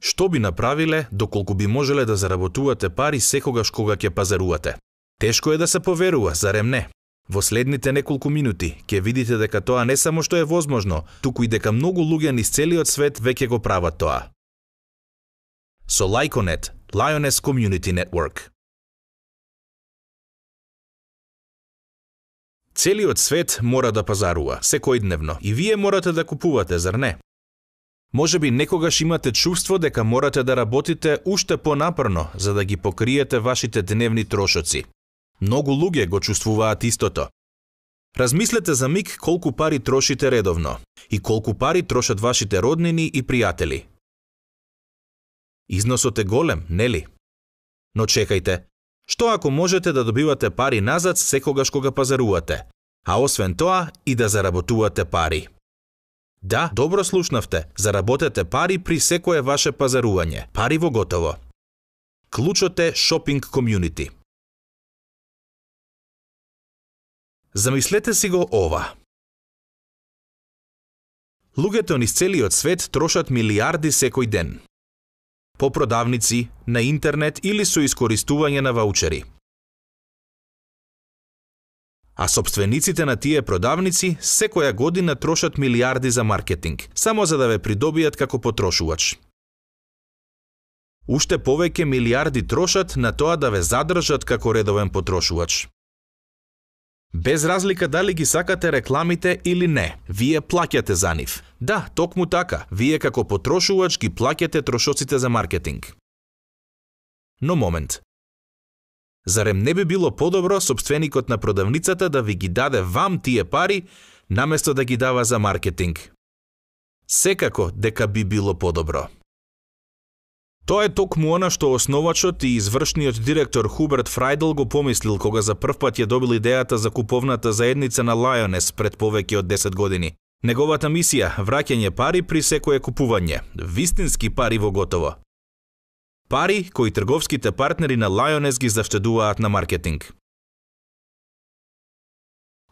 Што би направиле доколку би можеле да заработувате пари секогаш кога ќе пазарувате? Тешко е да се поверува, зарем не? Во следните неколку минути ќе видите дека тоа не само што е возможно, туку и дека многу луѓе низ целиот свет веќе го прават тоа. Со Lyconet, Lioness Community Network. Целиот свет мора да пазарува, секојдневно, и вие морате да купувате, зар не? Може би некогаш имате чувство дека морате да работите уште понапрно за да ги покриете вашите дневни трошоци. Многу луѓе го чувствуваат истото. Размислете за миг колку пари трошите редовно и колку пари трошат вашите роднини и пријатели. Износот е голем, нели? Но чекајте, што ако можете да добивате пари назад секогаш кога пазарувате, а освен тоа и да заработувате пари? Да, добро слушнавте. Заработете пари при секое ваше пазарување. Пари во готово. Клучот е Shopping Community. Замислете си го ова. Луѓето низ целиот свет трошат милиарди секој ден. По продавници, на интернет или со искористување на ваучери а собствениците на тие продавници секоја година трошат милиарди за маркетинг, само за да ве придобијат како потрошувач. Уште повеќе милиарди трошат на тоа да ве задржат како редовен потрошувач. Без разлика дали ги сакате рекламите или не, вие плаќате за нив. Да, токму така, вие како потрошувач ги плаќате трошоците за маркетинг. Но момент, Зарем не би било подобро собственикот на продавницата да ви ги даде вам тие пари, наместо да ги дава за маркетинг? Секако дека би било подобро. Тоа е токму она што основачот и извршниот директор Хуберт Фрайдл го помислил кога за прв пат ја добил идејата за куповната заедница на Lioness пред повеќе од 10 години. Неговата мисија – враќање пари при секое купување, вистински пари во готово. Пари кои трговските партнери на Lioness ги заштедуваат на маркетинг.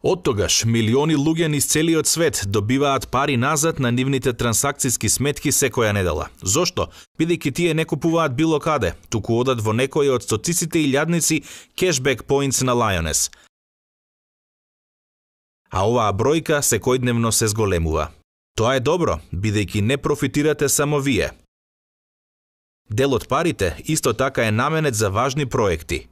Од тогаш, милиони луѓе низ целиот свет добиваат пари назад на нивните трансакцијски сметки секоја недела. Зошто? Бидејќи тие не купуваат било каде, туку одат во некои од стотиците илјадници кешбек поинтс на Lioness. А оваа бројка секојдневно се зголемува. Тоа е добро, бидејќи не профитирате само вие, Дел од парите исто така е наменет за важни проекти.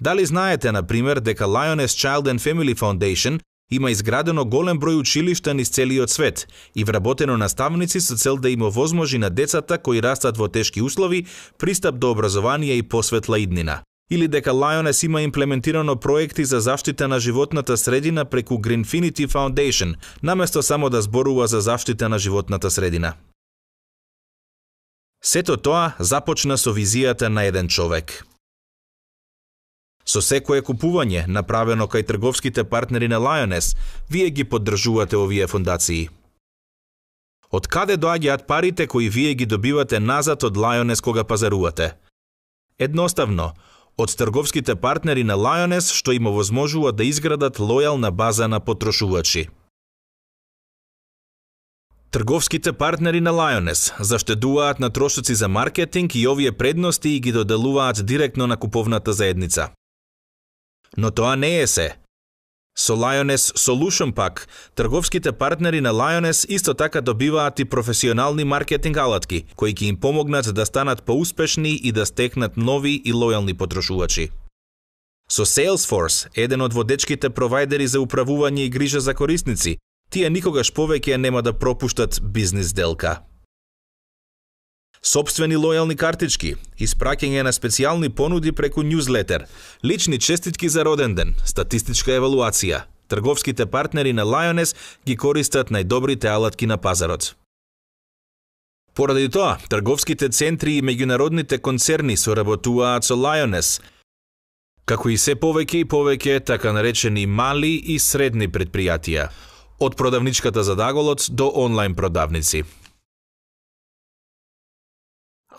Дали знаете, на пример, дека Lioness Child and Family Foundation има изградено голем број училишта низ целиот свет и вработено наставници со цел да им овозможи на децата кои растат во тешки услови пристап до образование и посветла иднина. Или дека Lioness има имплементирано проекти за заштита на животната средина преку Greenfinity Foundation, наместо само да зборува за заштита на животната средина. Сето тоа започна со визијата на еден човек. Со секое купување, направено кај трговските партнери на Lioness, вие ги поддржувате овие фондации. Од каде доаѓаат парите кои вие ги добивате назад од Lioness кога пазарувате? Едноставно, од трговските партнери на Lioness што им овозможува да изградат лојална база на потрошувачи. Трговските партнери на Lioness заштедуваат на трошоци за маркетинг и овие предности и ги доделуваат директно на куповната заедница. Но тоа не е се. Со Lioness Solution Pack, трговските партнери на Lioness исто така добиваат и професионални маркетинг алатки, кои ќе им помогнат да станат поуспешни и да стекнат нови и лојални потрошувачи. Со Salesforce, еден од водечките провайдери за управување и грижа за корисници, тие никогаш повеќе нема да пропуштат бизнис делка. Собствени лојални картички, испраќање на специјални понуди преку ньюзлетер, лични честитки за роден ден, статистичка евалуација. Трговските партнери на Lioness ги користат најдобрите алатки на пазарот. Поради тоа, трговските центри и меѓународните концерни соработуваат со Lioness, како и се повеќе и повеќе така наречени мали и средни предпријатија, од продавничката за Даголот до онлайн продавници.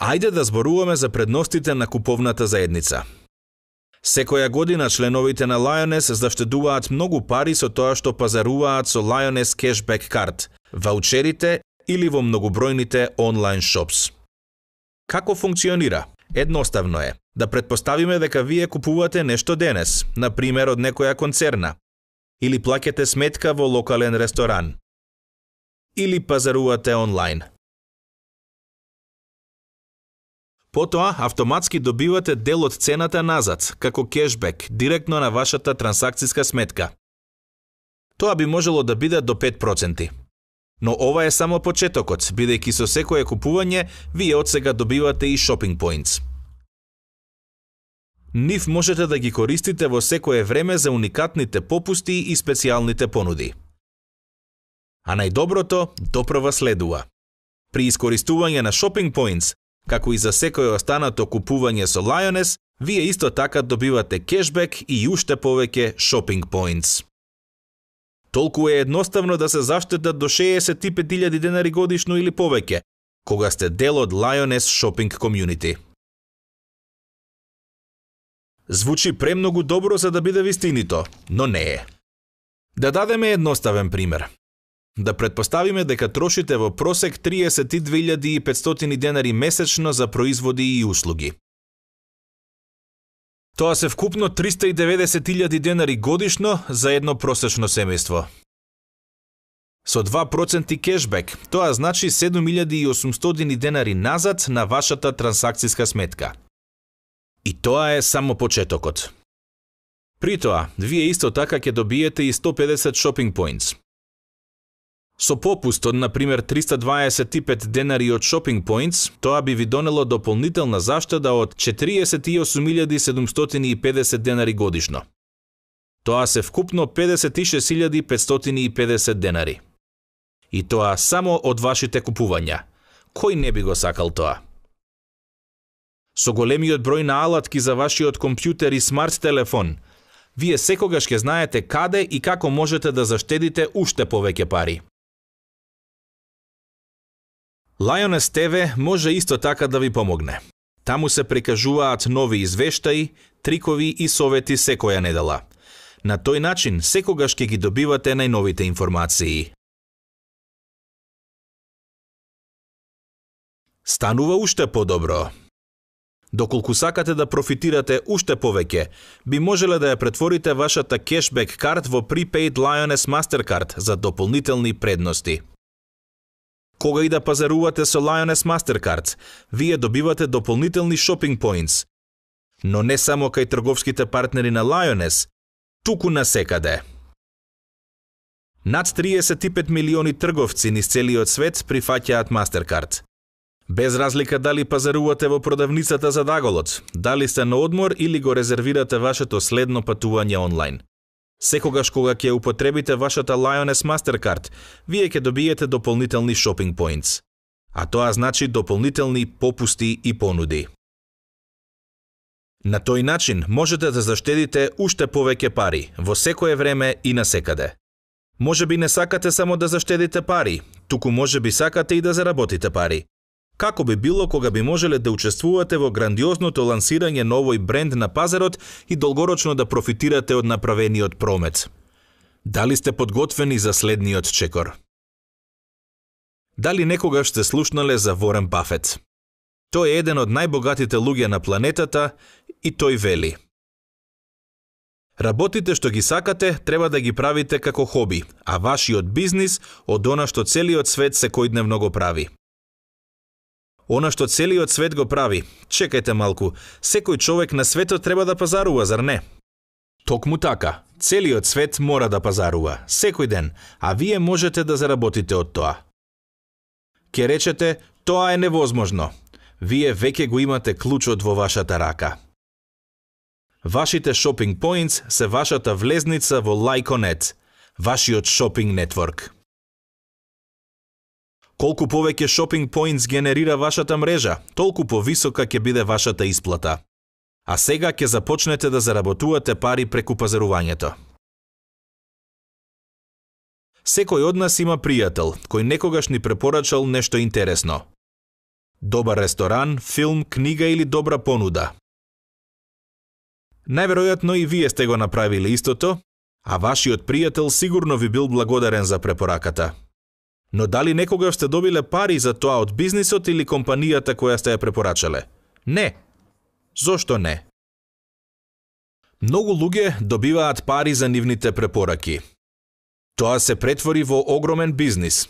Ајде да зборуваме за предностите на куповната заедница. Секоја година членовите на Lioness заштедуваат многу пари со тоа што пазаруваат со Lioness Cashback Card, ваучерите или во многобројните онлайн шопс. Како функционира? Едноставно е. Да предпоставиме дека вие купувате нешто денес, на пример од некоја концерна, или плаќате сметка во локален ресторан, или пазарувате онлайн. Потоа, автоматски добивате дел од цената назад, како кешбек, директно на вашата трансакциска сметка. Тоа би можело да биде до 5%. Но ова е само почетокот, бидејќи со секое купување, вие од сега добивате и шопинг поинтс. Нив можете да ги користите во секое време за уникатните попусти и специјалните понуди. А најдоброто доправа следува. При искористување на shopping points, како и за секое останато купување со Lioness, вие исто така добивате кешбек и уште повеќе shopping points. Толку е едноставно да се заштедат до 65.000 денари годишно или повеќе, кога сте дел од Lioness Shopping Community. Звучи премногу добро за да биде вистинито, но не е. Да дадеме едноставен пример. Да предпоставиме дека трошите во просек 32.500 денари месечно за производи и услуги. Тоа се вкупно 390.000 денари годишно за едно просечно семејство. Со 2% кешбек, тоа значи 7.800 денари назад на вашата трансакциска сметка. И тоа е само почетокот. При тоа, вие исто така ќе добиете и 150 шопинг поинтс. Со попуст од, например, 325 денари од шопинг поинтс, тоа би ви донело дополнителна заштеда од 48.750 денари годишно. Тоа се вкупно 56.550 денари. И тоа само од вашите купувања. Кој не би го сакал тоа? Со големиот број на алатки за вашиот компјутер и смарт телефон, вие секогаш ќе знаете каде и како можете да заштедите уште повеќе пари. Lioness TV може исто така да ви помогне. Таму се прикажуваат нови извештаи, трикови и совети секоја недела. На тој начин секогаш ќе ги добивате најновите информации. Станува уште подобро. Доколку сакате да профитирате уште повеќе, би можеле да ја претворите вашата кешбек карт во Prepaid Lioness Mastercard за дополнителни предности. Кога и да пазарувате со Lioness Mastercard, вие добивате дополнителни шопинг поинтс. Но не само кај трговските партнери на Lioness, туку на секаде. Над 35 милиони трговци низ целиот свет прифаќаат Mastercard. Без разлика дали пазарувате во продавницата за Даголот, дали сте на одмор или го резервирате вашето следно патување онлайн. Секогаш кога ќе употребите вашата Lioness Mastercard, вие ќе добиете дополнителни шопинг поинтс. А тоа значи дополнителни попусти и понуди. На тој начин можете да заштедите уште повеќе пари во секое време и на секаде. Може би не сакате само да заштедите пари, туку може би сакате и да заработите пари. Како би било кога би можеле да учествувате во грандиозното лансирање на овој бренд на пазарот и долгорочно да профитирате од направениот промет? Дали сте подготвени за следниот чекор? Дали некогаш сте слушнале за Ворен Бафет? Тој е еден од најбогатите луѓе на планетата и тој вели. Работите што ги сакате треба да ги правите како хоби, а вашиот бизнис од она што целиот свет секојдневно го прави. Она што целиот свет го прави. Чекајте малку, секој човек на светот треба да пазарува, зар не? Токму така, целиот свет мора да пазарува, секој ден, а вие можете да заработите од тоа. Ке речете, тоа е невозможно. Вие веќе го имате клучот во вашата рака. Вашите шопинг поинтс се вашата влезница во лайконет, вашиот шопинг нетворк. Колку повеќе шопинг поинтс генерира вашата мрежа, толку повисока ќе биде вашата исплата. А сега ќе започнете да заработувате пари преку пазарувањето. Секој од нас има пријател кој некогаш ни препорачал нешто интересно. Добар ресторан, филм, книга или добра понуда. Најверојатно и вие сте го направиле истото, а вашиот пријател сигурно ви бил благодарен за препораката. Но дали некогаш сте добиле пари за тоа од бизнисот или компанијата која сте ја препорачале? Не. Зошто не? Многу луѓе добиваат пари за нивните препораки. Тоа се претвори во огромен бизнис.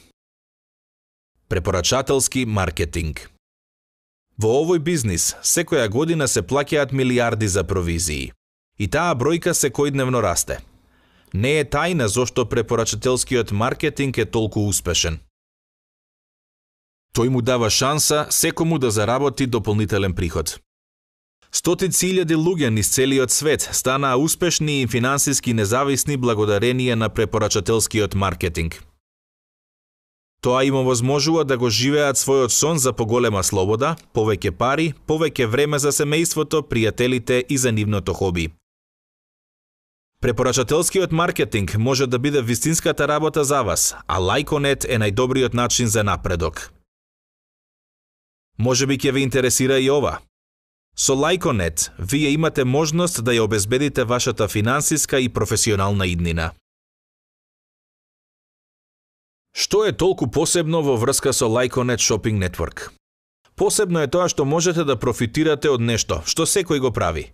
Препорачателски маркетинг. Во овој бизнис секоја година се плаќаат милиарди за провизии. И таа бројка секојдневно расте. Не е тајна зошто препорачателскиот маркетинг е толку успешен. Тој му дава шанса секому да заработи дополнителен приход. Стотици илјади луѓе низ целиот свет станаа успешни и финансиски независни благодарение на препорачателскиот маркетинг. Тоа им овозможува да го живеат својот сон за поголема слобода, повеќе пари, повеќе време за семејството, пријателите и за нивното хоби. Препорачателскиот маркетинг може да биде вистинската работа за вас, а Лайконет е најдобриот начин за напредок. Може би ќе ве интересира и ова. Со Лайконет, вие имате можност да ја обезбедите вашата финансиска и професионална иднина. Што е толку посебно во врска со Лайконет Shopping Network? Посебно е тоа што можете да профитирате од нешто, што секој го прави.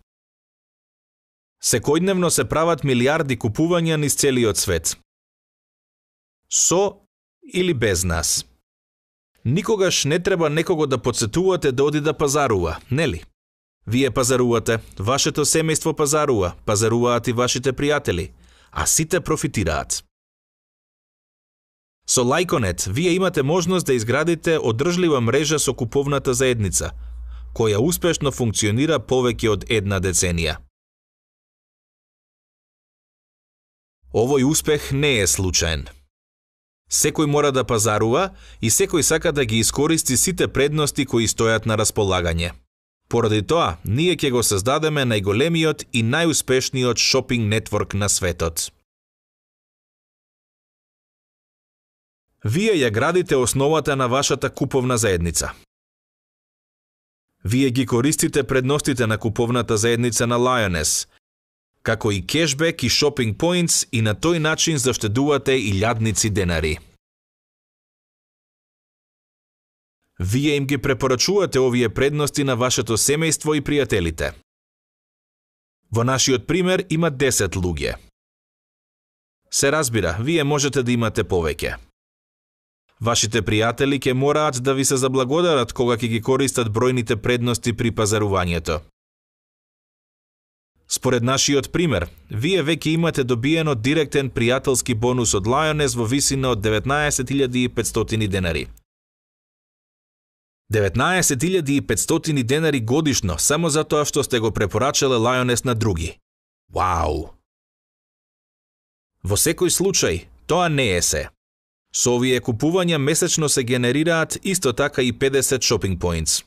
Секојдневно се прават милиарди купувања низ целиот свет. Со или без нас. Никогаш не треба некого да подсетувате да оди да пазарува, нели? Вие пазарувате, вашето семејство пазарува, пазаруваат и вашите пријатели, а сите профитираат. Со Лайконет, вие имате можност да изградите одржлива мрежа со куповната заедница, која успешно функционира повеќе од една деценија. Овој успех не е случаен. Секој мора да пазарува и секој сака да ги искористи сите предности кои стојат на располагање. Поради тоа, ние ќе го создадеме најголемиот и најуспешниот шопинг нетворк на светот. Вие ја градите основата на вашата куповна заедница. Вие ги користите предностите на куповната заедница на Lioness, како и кешбек и шопинг поинтс и на тој начин заштедувате и лјадници денари. Вие им ги препорачувате овие предности на вашето семејство и пријателите. Во нашиот пример има 10 луѓе. Се разбира, вие можете да имате повеќе. Вашите пријатели ќе мораат да ви се заблагодарат кога ќе ги користат бројните предности при пазарувањето. Според нашиот пример, вие веќе имате добиено директен пријателски бонус од Lioness во висина од 19.500 денари. 19.500 денари годишно само за тоа што сте го препорачале Lioness на други. Вау! Во секој случај, тоа не е се. Со овие купувања месечно се генерираат исто така и 50 шопинг поинтс.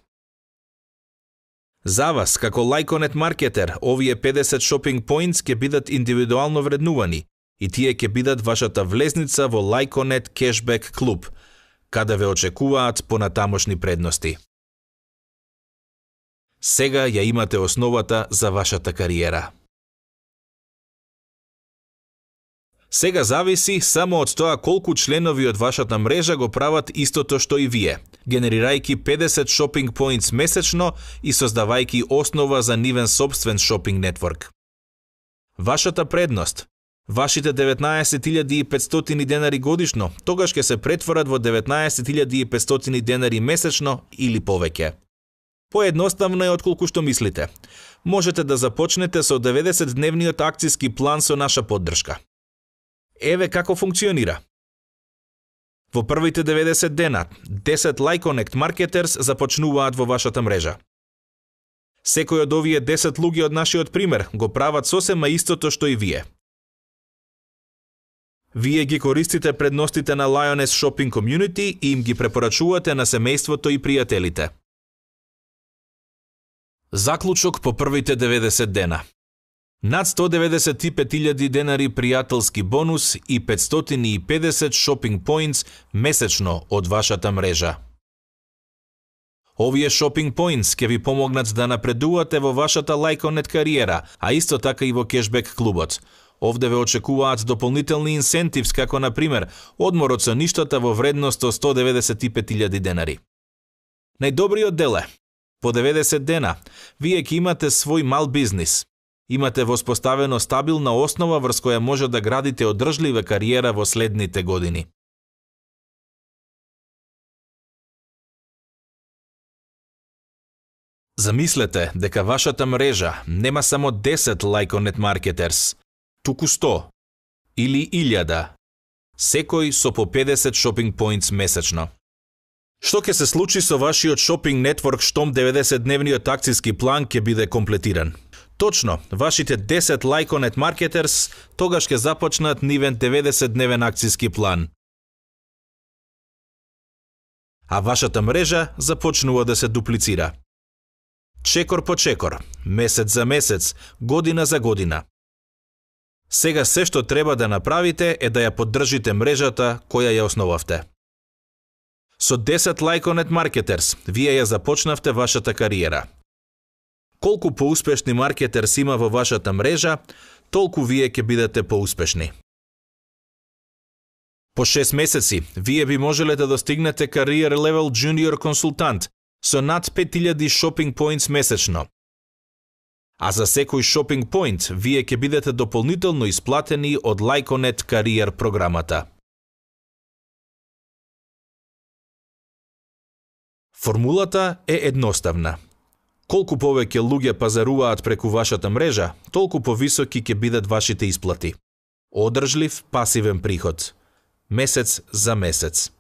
За вас, како лайконет маркетер, овие 50 шопинг поинтс ќе бидат индивидуално вреднувани и тие ќе бидат вашата влезница во лайконет кешбек клуб, каде ве очекуваат понатамошни предности. Сега ја имате основата за вашата кариера. Сега зависи само од тоа колку членови од вашата мрежа го прават истото што и вие, генерирајќи 50 шопинг поинтс месечно и создавајќи основа за нивен собствен шопинг нетворк. Вашата предност Вашите 19.500 денари годишно тогаш ќе се претворат во 19.500 денари месечно или повеќе. Поедноставно е отколку што мислите. Можете да започнете со 90-дневниот акциски план со наша поддршка. Еве како функционира. Во првите 90 дена, 10 Likeonnect Marketers започнуваат во вашата мрежа. Секој од овие 10 луѓе од нашиот пример го прават сосема истото што и вие. Вие ги користите предностите на Lioness Shopping Community и им ги препорачувате на семејството и пријателите. Заклучок по првите 90 дена. Над 195.000 денари пријателски бонус и 550 шопинг поинтс месечно од вашата мрежа. Овие шопинг поинтс ќе ви помогнат да напредувате во вашата лайконет кариера, а исто така и во кешбек клубот. Овде ве очекуваат дополнителни инсентивс, како на пример одмор од соништата во вредност од 195.000 денари. Најдобриот дел е, по 90 дена, вие ќе имате свој мал бизнис. Имате воспоставено стабилна основа врз која може да градите одржлива кариера во следните години. Замислете дека вашата мрежа нема само 10 лайконет маркетерс, туку 100 или 1000, секој со по 50 шопинг поинтс месечно. Што ќе се случи со вашиот шопинг нетворк штом 90-дневниот акциски план ќе биде комплетиран? Точно, вашите 10 лайконет маркетерс тогаш ќе започнат нивен 90-дневен акциски план. А вашата мрежа започнува да се дуплицира. Чекор по чекор, месец за месец, година за година. Сега се што треба да направите е да ја поддржите мрежата која ја основавте. Со 10 лайконет маркетерс, вие ја започнавте вашата кариера. Колку поуспешни маркетерс има во вашата мрежа, толку вие ќе бидете поуспешни. По 6 месеци, вие би можеле да достигнете кариер левел junior консултант со над 5000 шопинг поинтс месечно. А за секој шопинг поинт, вие ќе бидете дополнително исплатени од Лайконет кариер програмата. Формулата е едноставна. Колку повеќе луѓе пазаруваат преку вашата мрежа, толку повисоки ќе бидат вашите исплати. Одржлив пасивен приход. Месец за месец.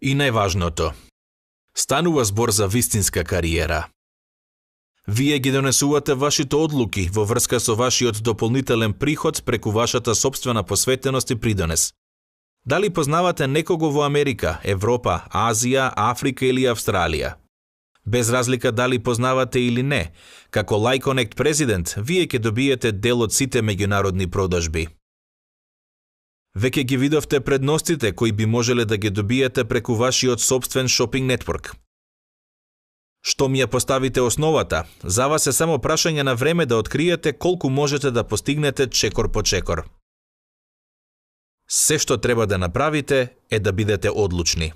И најважното. Станува збор за вистинска кариера. Вие ги донесувате вашите одлуки во врска со вашиот дополнителен приход преку вашата собствена посветеност и придонес – Дали познавате некого во Америка, Европа, Азија, Африка или Австралија? Без разлика дали познавате или не, како LiConnect президент, вие ќе добиете дел од сите меѓународни продажби. Веќе ги видовте предностите кои би можеле да ги добиете преку вашиот собствен шопинг нетворк. Што ми ја поставите основата, за вас е само прашање на време да откриете колку можете да постигнете чекор по чекор. Се што треба да направите е да бидете одлучни.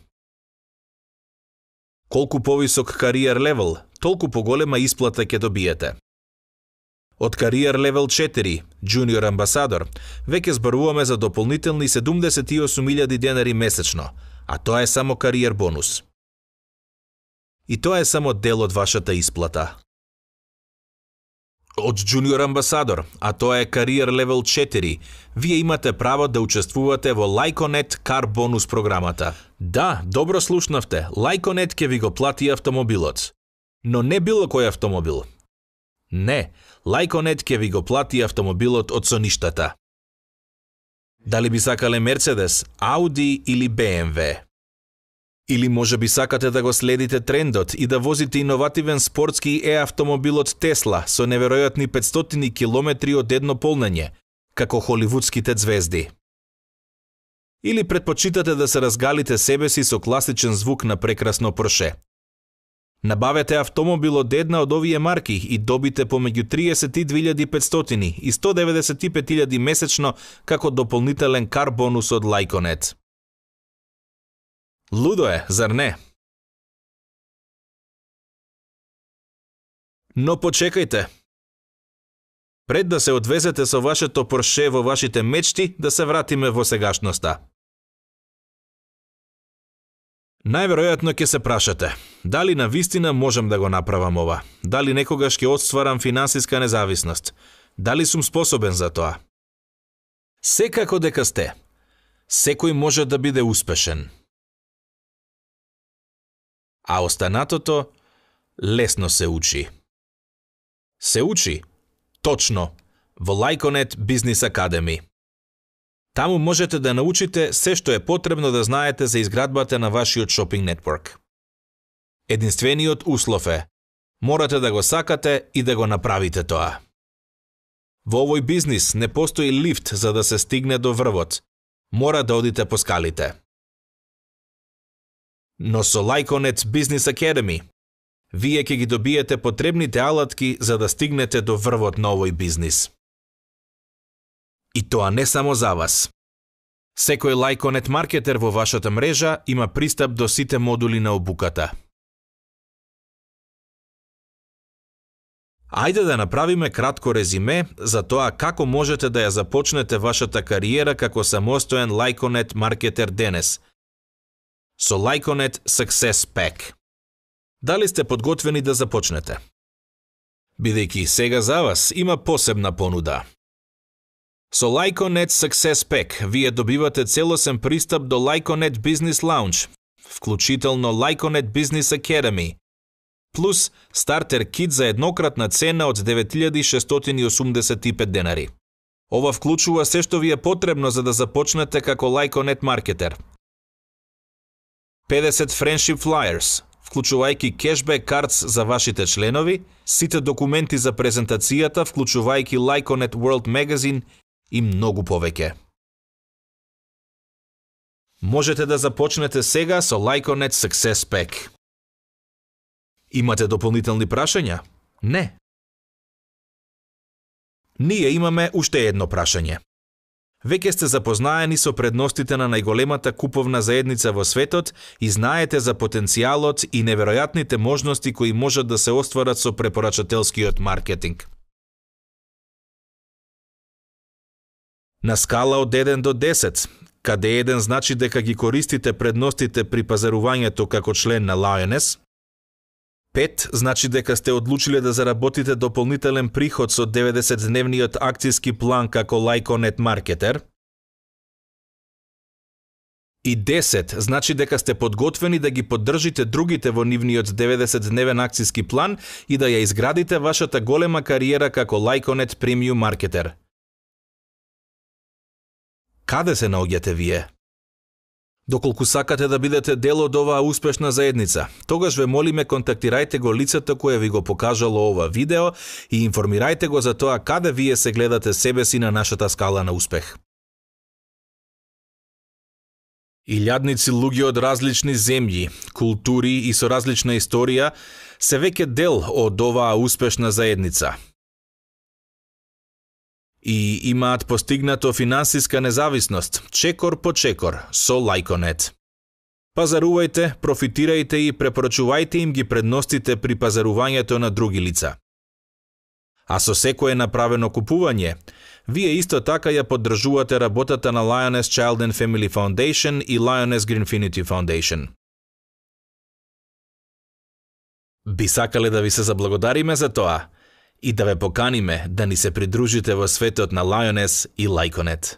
Колку повисок кариер левел, толку поголема исплата ќе добиете. Од кариер левел 4, Junior амбасадор, веќе зборуваме за дополнителни 78.000 денари месечно, а тоа е само кариер бонус. И тоа е само дел од вашата исплата од Junior Ambassador, а тоа е кариер левел 4, вие имате право да учествувате во Лайконет Кар бонус програмата. Да, добро слушнавте, Лайконет ќе ви го плати автомобилот. Но не било кој автомобил. Не, Лайконет ќе ви го плати автомобилот од соништата. Дали би сакале Мерцедес, Ауди или БМВ? Или може би сакате да го следите трендот и да возите иновативен спортски е-автомобилот Тесла со неверојатни 500 километри од едно полнење, како холивудските звезди. Или предпочитате да се разгалите себе си со класичен звук на прекрасно Порше. Набавете автомобил од една од овие марки и добите помеѓу 32.500 и 195.000 месечно како дополнителен кар бонус од Lyconet. Лудо е, зар не? Но почекајте. Пред да се одвезете со вашето Порше во вашите мечти, да се вратиме во сегашноста. Најверојатно ќе се прашате, дали на вистина можам да го направам ова? Дали некогаш ќе остварам финансиска независност? Дали сум способен за тоа? Секако дека сте. Секој може да биде успешен а останатото лесно се учи. Се учи, точно, во Лайконет Business Academy. Таму можете да научите се што е потребно да знаете за изградбата на вашиот шопинг нетворк. Единствениот услов е, морате да го сакате и да го направите тоа. Во овој бизнис не постои лифт за да се стигне до врвот. Мора да одите по скалите. Но со Lyconet Business Academy, вие ќе ги добиете потребните алатки за да стигнете до врвот на овој бизнис. И тоа не само за вас. Секој лайконет маркетер во вашата мрежа има пристап до сите модули на обуката. Ајде да направиме кратко резиме за тоа како можете да ја започнете вашата кариера како самостоен лайконет маркетер денес. Со лайконет Success Pack. Дали сте подготвени да започнете? Бидејќи сега за вас има посебна понуда. Со Lyconet Success Pack вие добивате целосен пристап до Lyconet Business Lounge, вклучително Lyconet Business Academy, плюс стартер кит за еднократна цена од 9685 денари. Ова вклучува се што ви е потребно за да започнете како Lyconet маркетер. 50 friendship flyers, вклучувајќи кешбек картс за вашите членови, сите документи за презентацијата, вклучувајќи Lyconet World Magazine и многу повеќе. Можете да започнете сега со Lyconet Success Pack. Имате дополнителни прашања? Не. Ние имаме уште едно прашање. Веќе сте запознаени со предностите на најголемата куповна заедница во светот и знаете за потенцијалот и неверојатните можности кои можат да се остварат со препорачателскиот маркетинг. На скала од 1 до 10, каде 1 значи дека ги користите предностите при пазарувањето како член на Lioness, Пет значи дека сте одлучиле да заработите дополнителен приход со 90-дневниот акцијски план како Lyconet маркетер, И 10 значи дека сте подготвени да ги поддржите другите во нивниот 90-дневен акцијски план и да ја изградите вашата голема кариера како Lyconet премиум маркетер. Каде се наоѓате вие? Доколку сакате да бидете дел од оваа успешна заедница, тогаш ве молиме контактирајте го лицето кое ви го покажало ова видео и информирајте го за тоа каде вие се гледате себе си на нашата скала на успех. Илјадници луѓе од различни земји, култури и со различна историја се веќе дел од оваа успешна заедница – и имаат постигнато финансиска независност, чекор по чекор, со Лайконет. Пазарувајте, профитирајте и препорачувајте им ги предностите при пазарувањето на други лица. А со секое направено купување, вие исто така ја поддржувате работата на Lioness Child and Family Foundation и Lioness Greenfinity Foundation. Би сакале да ви се заблагодариме за тоа, и да ве поканиме да ни се придружите во светот на Lioness и Lyconet.